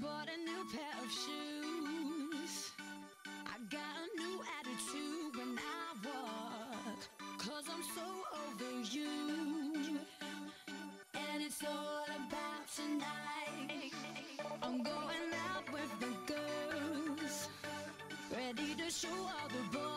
bought a new pair of shoes. I got a new attitude when I walk. Cause I'm so over you. And it's all about tonight. I'm going out with the girls. Ready to show all the boys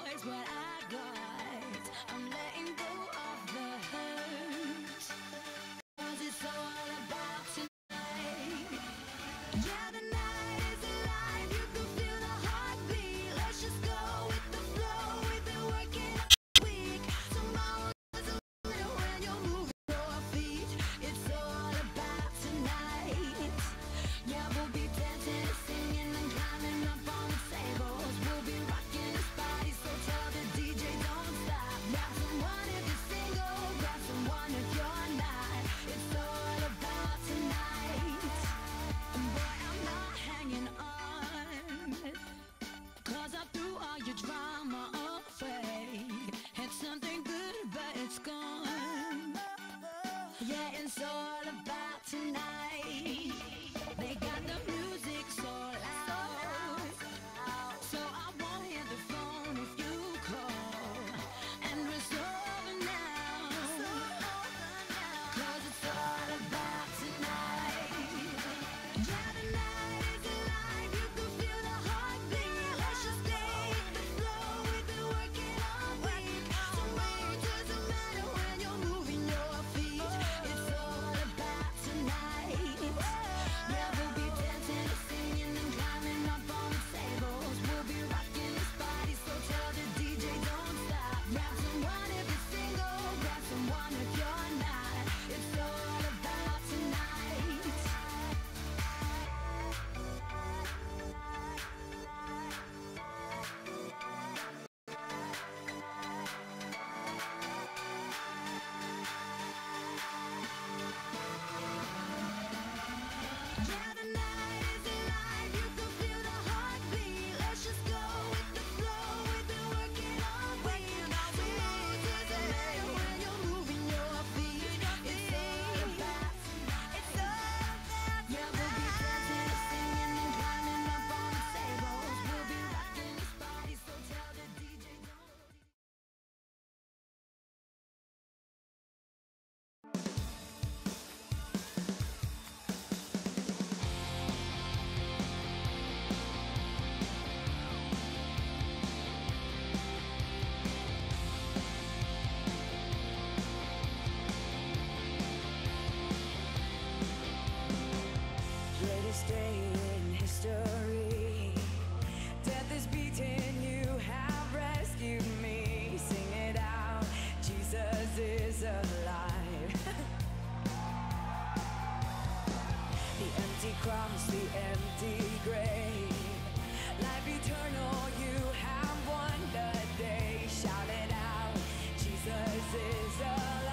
Yeah, and so Jump. is a